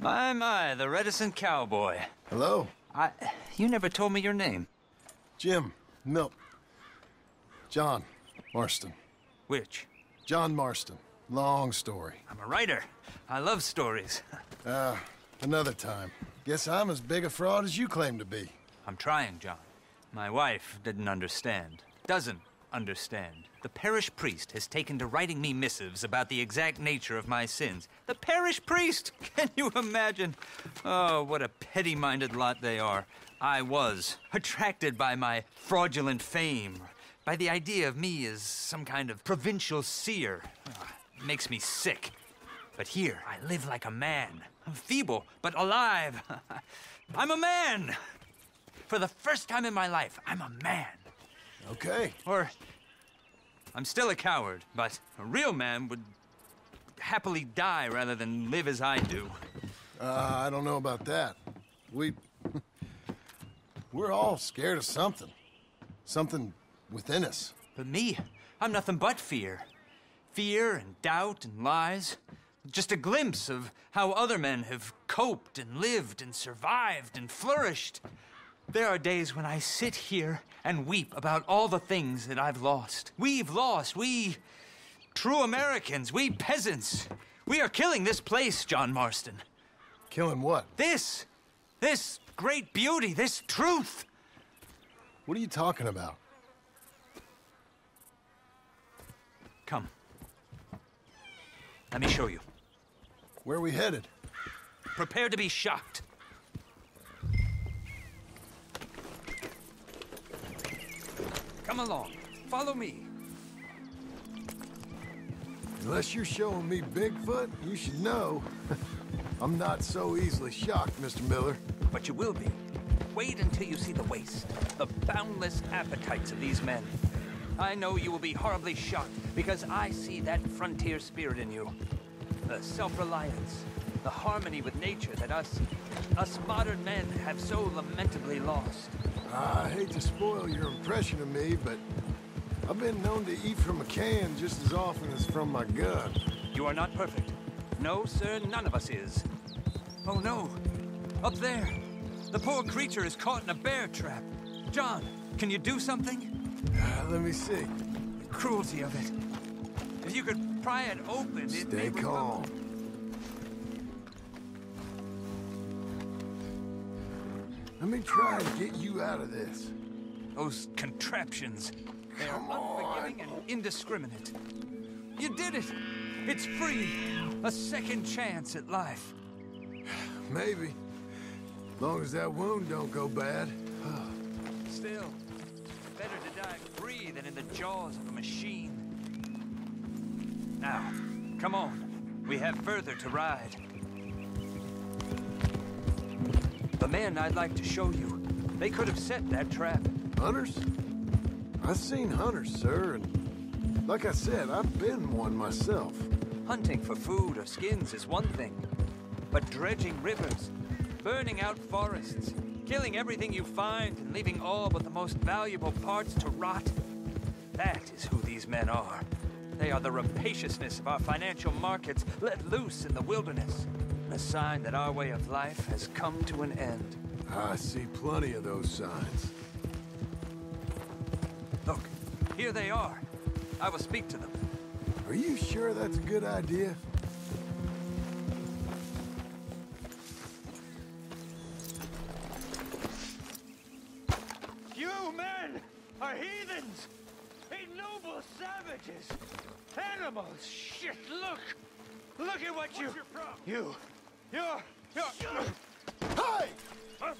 My, my, the reticent cowboy. Hello? I... You never told me your name. Jim. Milk. John. Marston. Which? John Marston. Long story. I'm a writer. I love stories. Uh, another time. Guess I'm as big a fraud as you claim to be. I'm trying, John. My wife didn't understand. Doesn't understand. The parish priest has taken to writing me missives about the exact nature of my sins. The parish priest! Can you imagine? Oh, what a petty minded lot they are. I was attracted by my fraudulent fame, by the idea of me as some kind of provincial seer. It makes me sick. But here, I live like a man. I'm feeble, but alive. I'm a man! For the first time in my life, I'm a man. Okay. Or I'm still a coward, but a real man would happily die rather than live as I do. Uh, I don't know about that. We... We're all scared of something. Something within us. But me, I'm nothing but fear. Fear and doubt and lies. Just a glimpse of how other men have coped and lived and survived and flourished. There are days when I sit here and weep about all the things that I've lost. We've lost. We, true Americans, we peasants, we are killing this place, John Marston. Killing what? This, this great beauty, this truth. What are you talking about? Come. Let me show you. Where are we headed? Prepare to be shocked. Come along. Follow me. Unless you're showing me Bigfoot, you should know. I'm not so easily shocked, Mr. Miller. But you will be. Wait until you see the waste, the boundless appetites of these men. I know you will be horribly shocked because I see that frontier spirit in you. The self-reliance, the harmony with nature that us, us modern men have so lamentably lost. I hate to spoil your impression of me, but I've been known to eat from a can just as often as from my gun. You are not perfect. No, sir, none of us is. Oh no! Up there! The poor creature is caught in a bear trap. John, can you do something? Uh, let me see. The cruelty of it. If you could pry it open, it Stay may calm. Let me try and get you out of this. Those contraptions. They are unforgiving and indiscriminate. You did it! It's free! A second chance at life. Maybe. Long as that wound don't go bad. Still, better to die free than in the jaws of a machine. Now, come on. We have further to ride. The men I'd like to show you. They could have set that trap. Hunters? I've seen hunters, sir, and like I said, I've been one myself. Hunting for food or skins is one thing. But dredging rivers, burning out forests, killing everything you find and leaving all but the most valuable parts to rot. That is who these men are. They are the rapaciousness of our financial markets let loose in the wilderness. A sign that our way of life has come to an end. I see plenty of those signs. Look, here they are. I will speak to them. Are you sure that's a good idea? You men are heathens! Ignoble savages! Animals! Shit, look! Look at what you... You... You're... You're... Hey! Huh?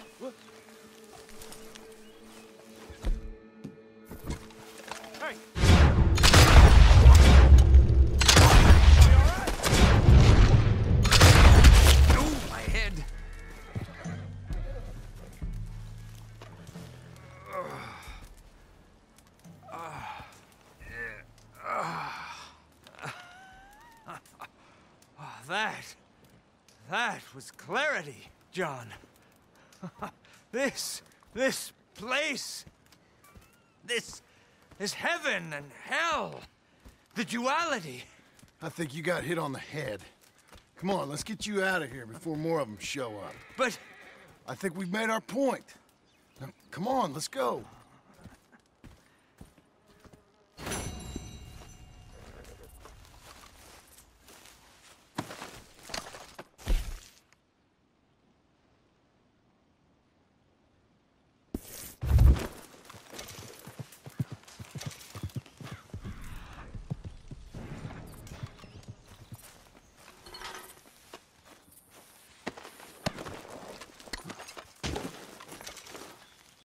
That, that was clarity, John. this, this place, this is heaven and hell. The duality. I think you got hit on the head. Come on, let's get you out of here before more of them show up. But I think we've made our point. Now, come on, let's go.